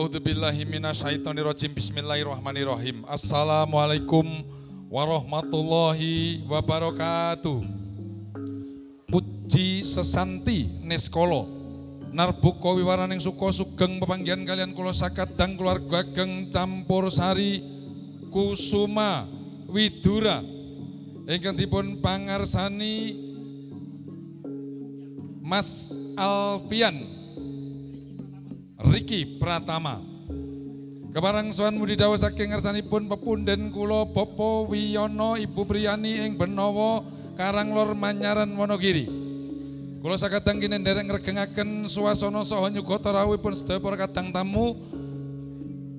A'udzubillahi. Bismillahirrahmanirrahim. Assalamualaikum warahmatullahi wabarakatuh. Puji sesanti neskolo. Narbuka wiwaraning suka sugeng pepanggihan kalian kula sakadang keluarga geng campur sari kusuma widura ingkang dipun pangarsani Mas Alfian Riki Pratama. Kebarang sowan mudi dawuh saking ngarsanipun pepunden kula Bapak Wiyono Ibu Priyani ing Benowo Karanglor Manyaran Wonogiri. Kula sakadang kene nderek ngregengaken suasana saha nyugata rawuhipun sedaya para kadang tamu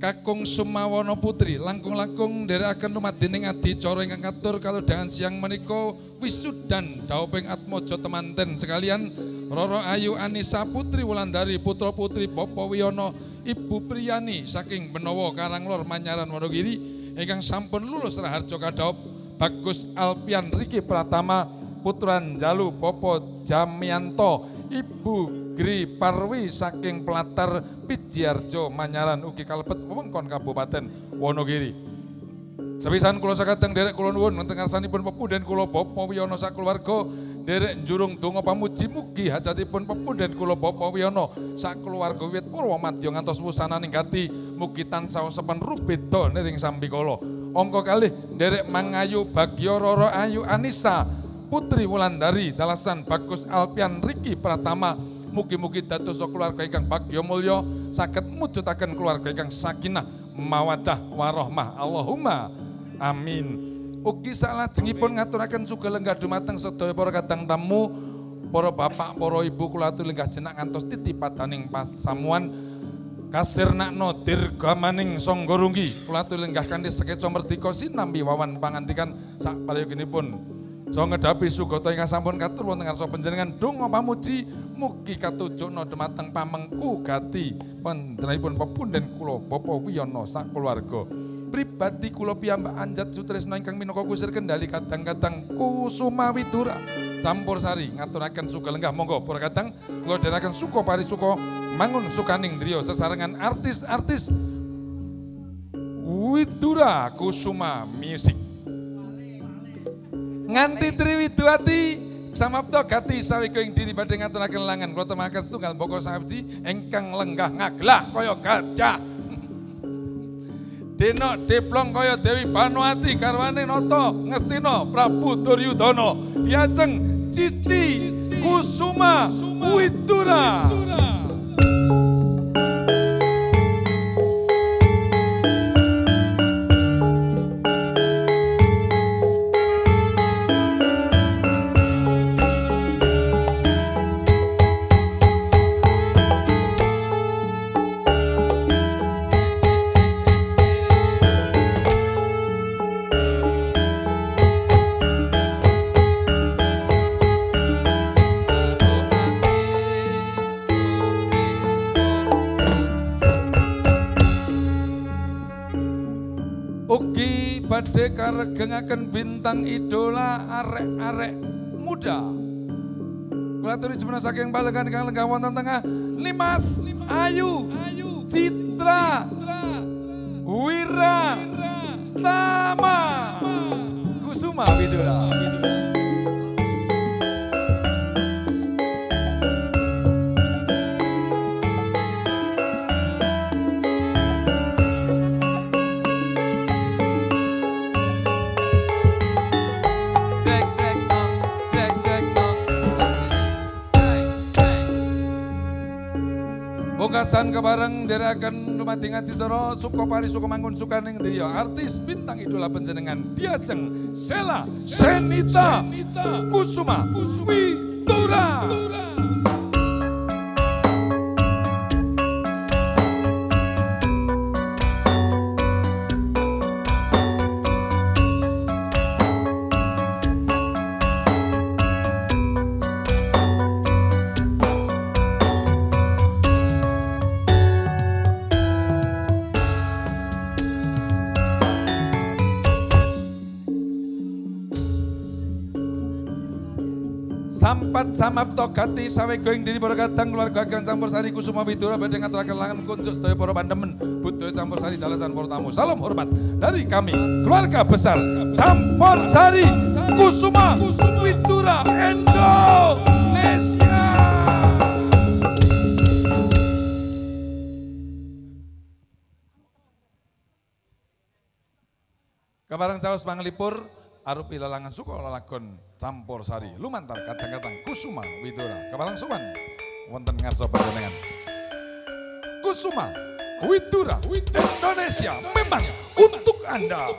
Kakung Sumawana Putri langkung-langkung nderekaken lumadhening adicara ingkang katur kalodhangan siang menika wisudan dauping atmaja temanten sekalian Roro Ayu Anissa Putri Wulandari putra putri Bapak Wiyono Ibu Priyani saking Benowo Karanglor Manyaran Wonogiri ingkang sampun lulus raharja kadhaup Bagus Alpian Riki Pratama Putran Jalu Popo Jamianto Ibu Gri Parwi saking Pelatar Pijiarjo Manyaran ugi kalebet wewengkon Kabupaten Wonogiri. Sepisan kula sakadeng derek kula nuwun wonten ngarsanipun pepunden kula Bapa Wiyono sak keluarga derek njurung donga pamuji mugi hajatipun pepunden kula Bapa Wiyono sak keluarga wiwit purwa madya ngantos wusananing gati mugi tansah sepen rubeda niring sambikala. Angka kalih derek Mangayu Bagyo Roro Ayu Anissa Putri Wulandari dalasan Bagus Alpian Riki Pratama Mugi-mugi dados keluarga ingkang bagya mulya saged mujudaken keluarga ingkang sakinah mawadah warahmah Allahumma amin. Ugi salajengipun ngaturaken sugelenggah dumateng sedaya para kadang tamu, para bapak, para ibu kula lenggah jeneng ngantos titipadaning pasamuan kasir nakno dirgamaning songgorunggi kula atur lenggah kanthi sekeca merdika sinambi wawan pangantikan sak pun. So ngedapi sugata ingkang sampun katur wonten ngarsa panjenengan donga pamuji mugi katujukna dumateng pamengku gati panjenenganipun pepunden kula Bapak Wiyono sak keluarga. Pribadi kula piyambak anjat sutresna ingkang minangka kusir kendali kadang-kadang kusuma widura campur sari ngaturaken suka lenggah. Monggo para kadang kula dherekaken suka parisuka mangun sukaning driya sesarengan artis-artis. Widura Kusuma Music. Nganti Triwiduati samapta gati sawiko ing diri badhe ngaturaken langan. Kula temaken tunggal boko sabji engkang lenggah ngaglah kaya gajah Deno deplong kaya Dewi Banuati karwane Nata Ngestina Prabu Duryudana diajeng Cici Kusuma Widura. badhe karegengaken bintang idola arek-arek muda. Kula aturi jemena saking balegan kang lenggah wonten tengah Limas, Ayu, Citra, Wira, Tama, Kusuma Widura. Pungkasan kebareng derakan lumating adicara suka pari suka mangun suka neng dia artis bintang idola penjenengan diajeng Sela Senita, Kusuma, Kusuma Tura. sepat samap tokati sawe going diri baru berkatang keluarga akan campur sari kusuma widura bedeng aturakan langan kunjuk sedaya para pandemen butuh campur sari dalasan poro tamu. Salam hormat dari kami keluarga besar campur sari kusuma widura Indonesia. Kabarang caos panglipur arupi lalangan suka lalagon campur sari. Lumantar kadang-kadang kusuma widura. Kabarang suwan wonten ngarsa panjenengan. Kusuma widura. Indonesia. Memang untuk Anda.